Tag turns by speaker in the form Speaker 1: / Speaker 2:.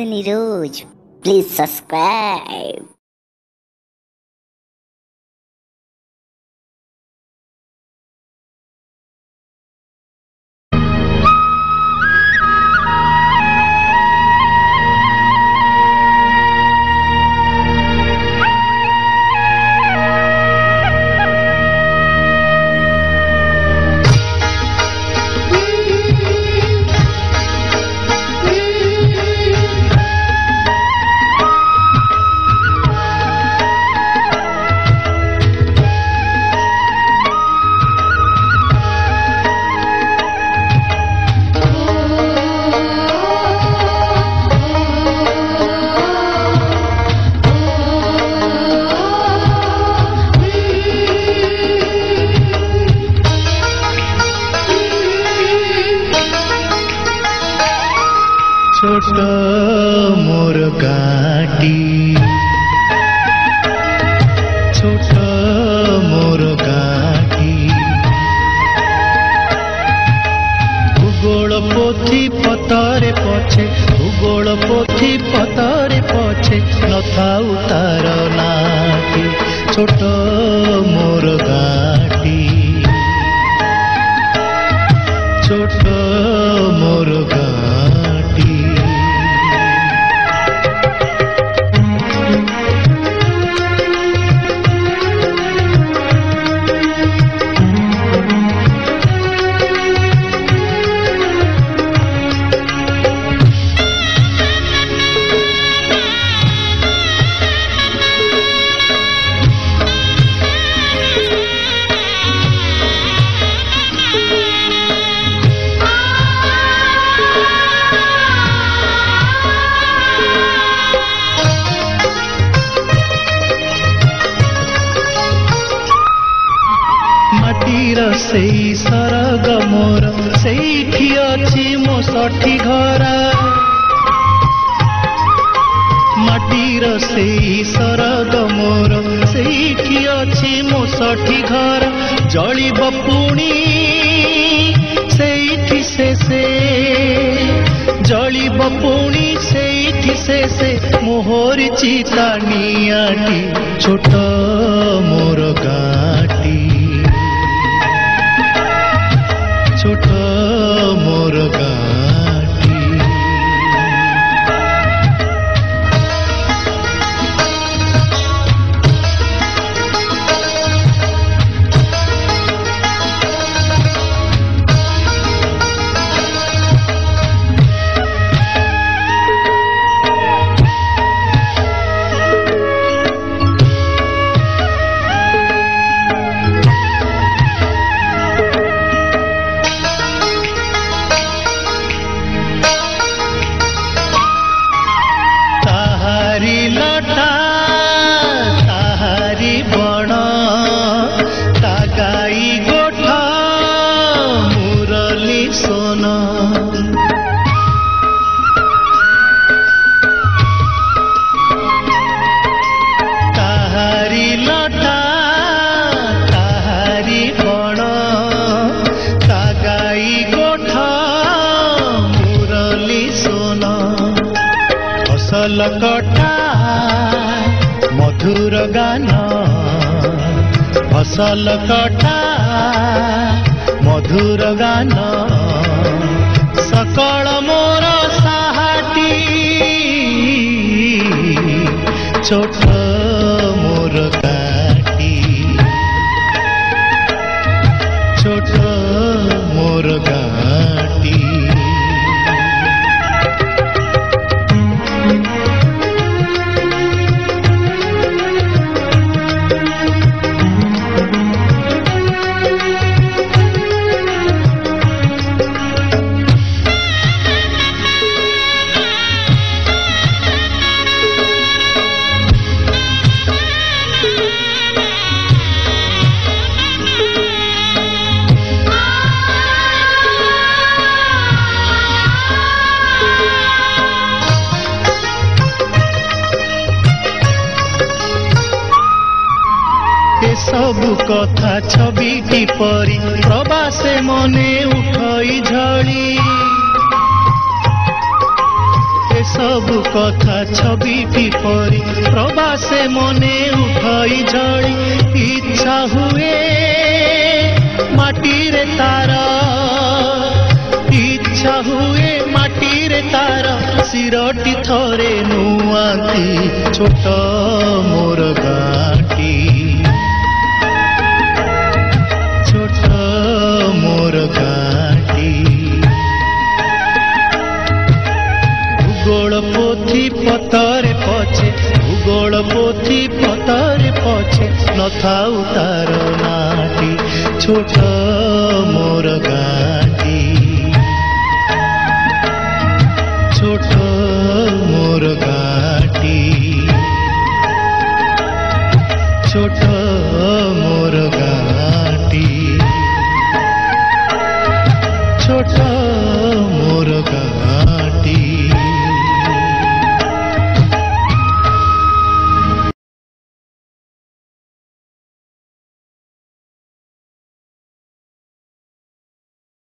Speaker 1: से Neeraj please subscribe ଦେଉଳ ପୋଥି ପତରେ ପଛେ ନଥାଉ ତାର ନାଟି ଛୋଟ ମୋର ଗାଟି। ଛୋଟ ମୋର ଗା ମୋ ଷଠି ଘର ମାଟିର ସେଇ ସରଗ ମୋର ସେଇଠି ଅଛି ମୋ ଷଠି ଘର ଜଳିବ ପୁଣି ସେଇଠି ଶେଷେ ଜଳିବ ପୁଣି ସେଇଠି ଶେଷେ ମୋହରି ଚିତା ନିଆଟି ଛୋଟ ମୋର ଗାଟି ଫସଲକଟା ମଧୁର ଗାନ। ଫସଲ କଟା ମଧୁର ଗାନ। ସକାଳ ମୋର ସାହାଟି। ଛୋଟ ସବୁ କଥା ଛବିଟି ପରି। ପ୍ରବାସେ ମନେ ଉଠଇ ଝଳି ଏସବୁ କଥା ଛବିଟି ପରି। ପ୍ରବାସେ ମନେ ଉଠଇ ଝଳି ଇଚ୍ଛା ହୁଏ ମାଟିରେ ତାର। ଇଚ୍ଛା ହୁଏ ମାଟିରେ ତାର। ଶିରଟି ଥରେ ନୁଆନ୍ତି ଛୋଟ ମୋର ଗାଁଟି। माटि ছোট মোর गा